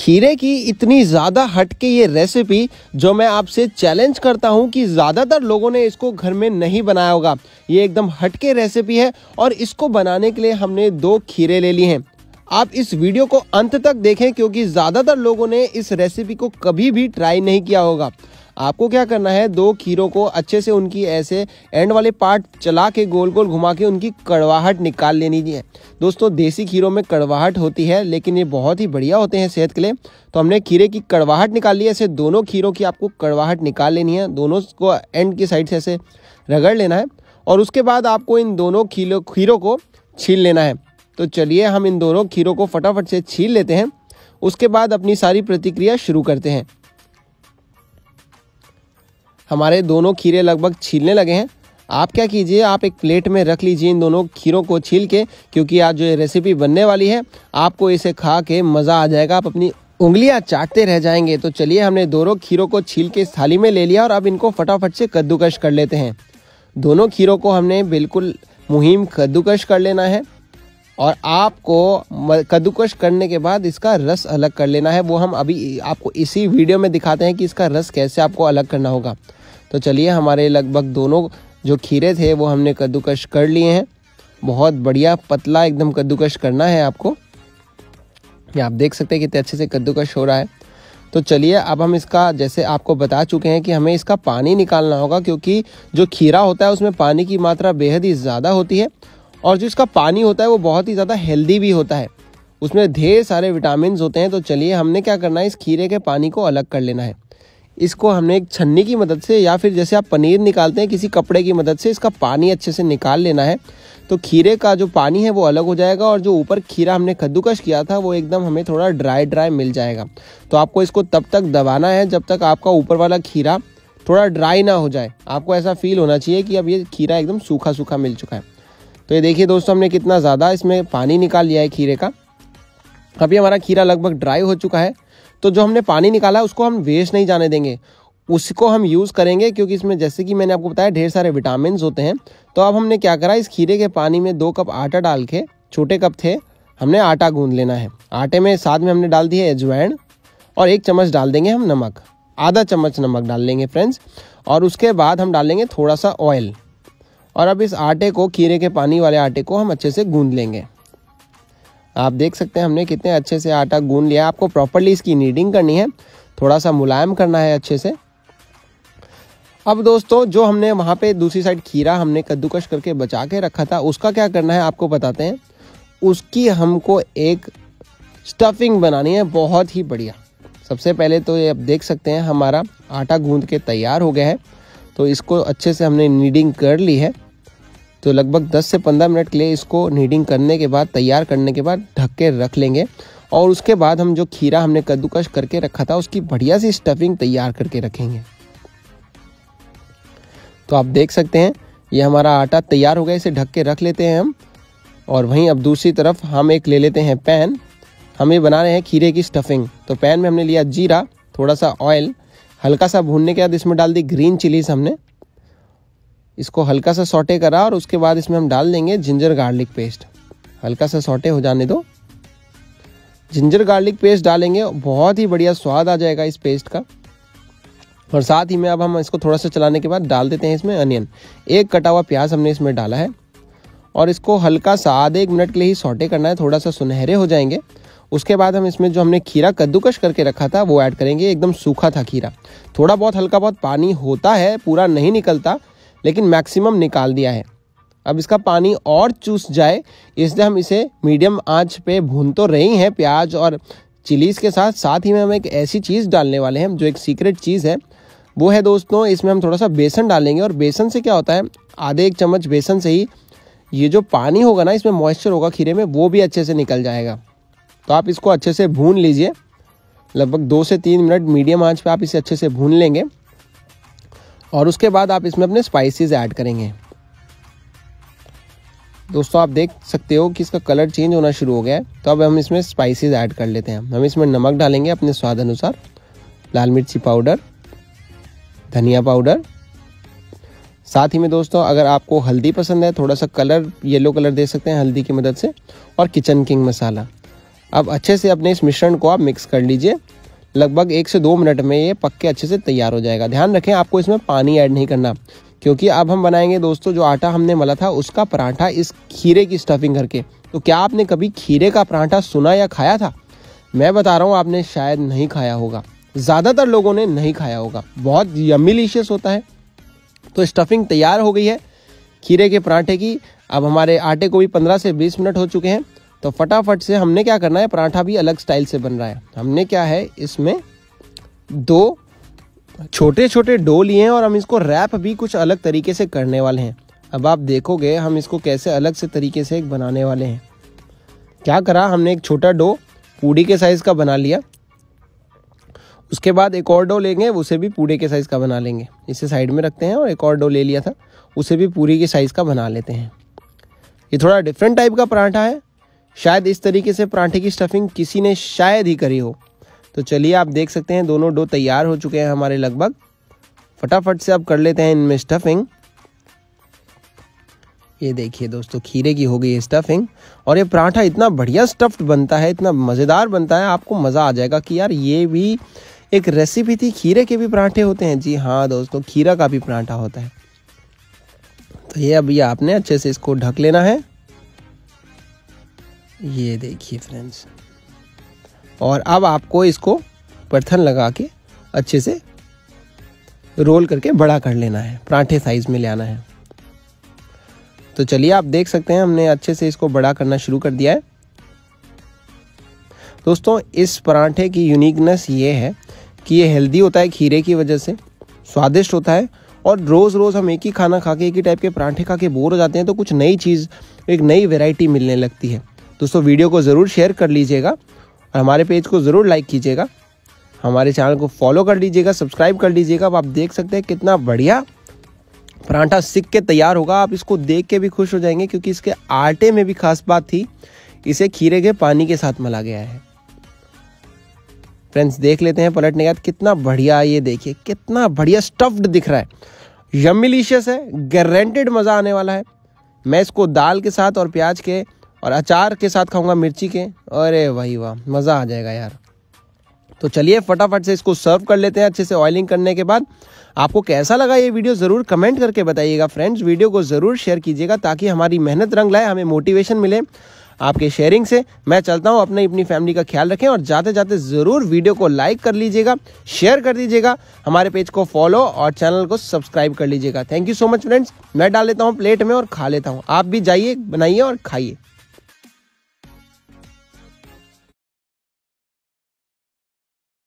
खीरे की इतनी ज़्यादा हटके ये रेसिपी जो मैं आपसे चैलेंज करता हूँ कि ज़्यादातर लोगों ने इसको घर में नहीं बनाया होगा। ये एकदम हटके रेसिपी है और इसको बनाने के लिए हमने दो खीरे ले लिए हैं। आप इस वीडियो को अंत तक देखें क्योंकि ज़्यादातर लोगों ने इस रेसिपी को कभी भी ट्राई नहीं किया होगा। आपको क्या करना है? दो खीरों को अच्छे से उनकी ऐसे एंड वाले पार्ट चला के, गोल गोल घुमा के उनकी कड़वाहट निकाल लेनी है दोस्तों, देसी खीरों में कड़वाहट होती है, लेकिन ये बहुत ही बढ़िया होते हैं सेहत के लिए। तो हमने खीरे की कड़वाहट निकाल ली है, ऐसे दोनों खीरों की आपको कड़वाहट निकाल लेनी है। दोनों को एंड की साइड से ऐसे रगड़ लेना है और उसके बाद आपको इन दोनों खीलों, खीरों को छील लेना है। तो चलिए, हम इन दोनों खीरों को फटाफट से छील लेते हैं। उसके बाद अपनी सारी प्रतिक्रिया शुरू करते हैं। हमारे दोनों खीरे लगभग छीलने लगे हैं। आप क्या कीजिए, आप एक प्लेट में रख लीजिए इन दोनों खीरों को छील के, क्योंकि आज जो ये रेसिपी बनने वाली है, आपको इसे खा के मज़ा आ जाएगा। आप अपनी उंगलियाँ चाटते रह जाएँगे। तो चलिए, हमने दोनों खीरों को छील के इस थाली में ले लिया और अब इनको फटाफट से कद्दूकश कर लेते हैं। दोनों खीरों को हमने बिल्कुल मुहिम कद्दूकश कर लेना है और आपको कद्दूकश करने के बाद इसका रस अलग कर लेना है। वो हम अभी आपको इसी वीडियो में दिखाते हैं कि इसका रस कैसे आपको अलग करना होगा। तो चलिए, हमारे लगभग दोनों जो खीरे थे, वो हमने कद्दूकश कर लिए हैं। बहुत बढ़िया पतला एकदम कद्दूकश करना है आपको। ये आप देख सकते हैं कितने अच्छे से कद्दूकश हो रहा है। तो चलिए, अब हम इसका, जैसे आपको बता चुके हैं कि हमें इसका पानी निकालना होगा, क्योंकि जो खीरा होता है, उसमें पानी की मात्रा बेहद ही ज़्यादा होती है। और जो इसका पानी होता है, वो बहुत ही ज़्यादा हेल्दी भी होता है। उसमें ढेर सारे विटामिन होते हैं तो चलिए हमने क्या करना है, इस खीरे के पानी को अलग कर लेना है। इसको हमने एक छन्नी की मदद से या फिर जैसे आप पनीर निकालते हैं, किसी कपड़े की मदद से इसका पानी अच्छे से निकाल लेना है। तो खीरे का जो पानी है वो अलग हो जाएगा और जो ऊपर खीरा हमने कद्दूकश किया था, वो एकदम हमें थोड़ा ड्राई ड्राई मिल जाएगा। तो आपको इसको तब तक दबाना है जब तक आपका ऊपर वाला खीरा थोड़ा ड्राई ना हो जाए। आपको ऐसा फील होना चाहिए कि अब ये खीरा एकदम सूखा सूखा मिल चुका है। तो ये देखिए दोस्तों, हमने कितना ज़्यादा इसमें पानी निकाल लिया है खीरे का। अभी हमारा खीरा लगभग ड्राई हो चुका है। तो जो हमने पानी निकाला है, उसको हम वेस्ट नहीं जाने देंगे। उसको हम यूज़ करेंगे क्योंकि इसमें जैसे कि मैंने आपको बताया, ढेर सारे विटामिन होते हैं। तो अब हमने क्या करा, इस खीरे के पानी में दो कप आटा डाल के, छोटे कप थे, हमने आटा गूंद लेना है। आटे में साथ में हमने डाल दिए अजवैन और एक चम्मच डाल देंगे हम नमक। आधा चम्मच नमक डाल लेंगे फ्रेंड्स और उसके बाद हम डालेंगे थोड़ा सा ऑयल और अब इस आटे को, खीरे के पानी वाले आटे को हम अच्छे से गूंद लेंगे। आप देख सकते हैं हमने कितने अच्छे से आटा गूंद लिया आपको प्रॉपरली इसकी नीडिंग करनी है। थोड़ा सा मुलायम करना है अच्छे से। अब दोस्तों, जो हमने वहाँ पे दूसरी साइड खीरा हमने कद्दूकश करके बचा के रखा था, उसका क्या करना है, आपको बताते हैं। उसकी हमको एक स्टफिंग बनानी है, बहुत ही बढ़िया। सबसे पहले तो ये आप देख सकते हैं, हमारा आटा गूंद के तैयार हो गया है। तो इसको अच्छे से हमने नीडिंग कर ली है। तो लगभग 10 से 15 मिनट के लिए इसको नीडिंग करने के बाद, तैयार करने के बाद ढक के रख लेंगे। और उसके बाद हम जो खीरा हमने कद्दूकश करके रखा था, उसकी बढ़िया सी स्टफिंग तैयार करके रखेंगे। तो आप देख सकते हैं, ये हमारा आटा तैयार हो गया, इसे ढक के रख लेते हैं हम। और वहीं अब दूसरी तरफ़ हम एक ले लेते हैं पैन हम ये बना रहे हैं खीरे की स्टफिंग तो पैन में हमने लिया जीरा, थोड़ा सा ऑयल हल्का सा भूनने के बाद इसमें डाल दी ग्रीन चिलीज हमने। इसको हल्का सा सॉटे करा और उसके बाद इसमें हम डाल देंगे जिंजर गार्लिक पेस्ट। हल्का सा सॉटे हो जाने दो। जिंजर गार्लिक पेस्ट डालेंगे, बहुत ही बढ़िया स्वाद आ जाएगा इस पेस्ट का। और साथ ही में अब हम इसको थोड़ा सा चलाने के बाद डाल देते हैं इसमें अनियन। एक कटा हुआ प्याज हमने इसमें डाला है। और इसको हल्का सा आधे एक मिनट के लिए ही सॉटे करना है, थोड़ा सा सुनहरे हो जाएँगे। उसके बाद हम इसमें जो हमने खीरा कद्दूकश करके रखा था, वो ऐड करेंगे, एकदम सूखा था खीरा। थोड़ा बहुत हल्का बहुत पानी होता है, पूरा नहीं निकलता लेकिन मैक्सिमम निकाल दिया है। अब इसका पानी और चूस जाए, इसलिए हम इसे मीडियम आँच पे भून तो रही हैं प्याज और चिलीज के साथ। साथ ही में हम एक ऐसी चीज़ डालने वाले हैं, जो एक सीक्रेट चीज़ है। वो है दोस्तों, इसमें हम थोड़ा सा बेसन डालेंगे और बेसन से क्या होता है, आधे एक चम्मच बेसन से ही ये जो पानी होगा ना, इसमें मॉइस्चर होगा खीरे में, वो भी अच्छे से निकल जाएगा। तो आप इसको अच्छे से भून लीजिए। लगभग दो से तीन मिनट मीडियम आँच पे आप इसे अच्छे से भून लेंगे। और उसके बाद आप इसमें अपने स्पाइसेस ऐड करेंगे। दोस्तों, आप देख सकते हो कि इसका कलर चेंज होना शुरू हो गया है। तो अब हम इसमें स्पाइसेस ऐड कर लेते हैं। हम इसमें नमक डालेंगे अपने स्वाद अनुसार। लाल मिर्ची पाउडर धनिया पाउडर साथ ही में दोस्तों, अगर आपको हल्दी पसंद है, थोड़ा सा कलर येलो कलर दे सकते हैं हल्दी की मदद से। और किचन किंग मसाला अब अच्छे से अपने इस मिश्रण को आप मिक्स कर लीजिए। लगभग एक से दो मिनट में ये पक के अच्छे से तैयार हो जाएगा। ध्यान रखें, आपको इसमें पानी ऐड नहीं करना, क्योंकि अब हम बनाएँगे दोस्तों जो आटा हमने मला था, उसका पराठा इस खीरे की स्टफिंग करके। तो क्या आपने कभी खीरे का पराठा सुना या खाया था? मैं बता रहा हूँ, आपने शायद नहीं खाया होगा। ज़्यादातर लोगों ने नहीं खाया होगा। बहुत यमिलीशियस होता है। तो स्टफिंग तैयार हो गई है खीरे के पराठे की। अब हमारे आटे को भी पंद्रह से बीस मिनट हो चुके हैं। तो फटाफट से हमने क्या करना है, पराठा भी अलग स्टाइल से बन रहा है। हमने क्या है, इसमें दो छोटे छोटे डो लिए हैं और हम इसको रैप भी कुछ अलग तरीके से करने वाले हैं। अब आप देखोगे, हम इसको कैसे अलग से तरीके से बनाने वाले हैं। क्या करा, हमने एक छोटा डो पूड़ी के साइज़ का बना लिया। उसके बाद एक और डो लेंगे, उसे भी पूड़े के साइज़ का बना लेंगे। इसे साइड में रखते हैं और एक और डो ले लिया था, उसे भी पूरी के साइज़ का बना लेते हैं। ये थोड़ा डिफरेंट टाइप का पराठा है। शायद इस तरीके से पराठे की स्टफिंग किसी ने शायद ही करी हो। तो चलिए आप देख सकते हैं, दोनों डो तैयार हो चुके हैं हमारे लगभग। फटाफट से आप कर लेते हैं इनमें स्टफिंग ये देखिए दोस्तों, खीरे की हो गई है स्टफिंग और ये पराठा इतना बढ़िया स्टफ्ड बनता है, इतना मज़ेदार बनता है, आपको मज़ा आ जाएगा कि यार ये भी एक रेसिपी थी। खीरे के भी पराठे होते हैं। जी हाँ दोस्तों, खीरा का भी पराठा होता है। तो ये अभी आपने अच्छे से इसको ढक लेना है। ये देखिए फ्रेंड्स और अब आपको इसको बर्थन लगा के अच्छे से रोल करके बड़ा कर लेना है। पराठे साइज़ में ले आना है। तो चलिए आप देख सकते हैं, हमने अच्छे से इसको बड़ा करना शुरू कर दिया है। दोस्तों, इस पराठे की यूनिकनेस ये है कि ये हेल्दी होता है खीरे की वजह से, स्वादिष्ट होता है और रोज़ रोज़ हम एक ही खाना खा के, एक ही टाइप के पराठे खा के बोर हो जाते हैं तो कुछ नई चीज़, एक नई वेराइटी मिलने लगती है। दोस्तों, वीडियो को ज़रूर शेयर कर लीजिएगा और हमारे पेज को ज़रूर लाइक कीजिएगा। हमारे चैनल को फॉलो कर लीजिएगा सब्सक्राइब कर लीजिएगा। अब आप देख सकते हैं कितना बढ़िया पराठा सीख के तैयार होगा। आप इसको देख के भी खुश हो जाएँगे क्योंकि इसके आटे में भी खास बात थी। इसे खीरे के पानी के साथ मला गया है। फ्रेंड्स देख लेते हैं पलटने के बाद कितना बढ़िया ये देखिए, कितना बढ़िया स्टफ्ड दिख रहा है। यमिलीशियस है गारंटेड मज़ा आने वाला है। मैं इसको दाल के साथ और प्याज के और अचार के साथ खाऊँगा मिर्ची के। अरे वही वाह, मज़ा आ जाएगा यार। तो चलिए फटाफट से इसको सर्व कर लेते हैं अच्छे से ऑयलिंग करने के बाद। आपको कैसा लगा ये वीडियो ज़रूर कमेंट करके बताइएगा। फ्रेंड्स वीडियो को ज़रूर शेयर कीजिएगा ताकि हमारी मेहनत रंग लाए, हमें मोटिवेशन मिले आपके शेयरिंग से। मैं चलता हूँ अपने, अपनी फैमिली का ख्याल रखें और जाते जाते ज़रूर वीडियो को लाइक कर लीजिएगा शेयर कर दीजिएगा, हमारे पेज को फॉलो और चैनल को सब्सक्राइब कर लीजिएगा। Thank you so much friends मैं डाल लेता हूँ प्लेट में और खा लेता हूँ। आप भी जाइए, बनाइए और खाइए।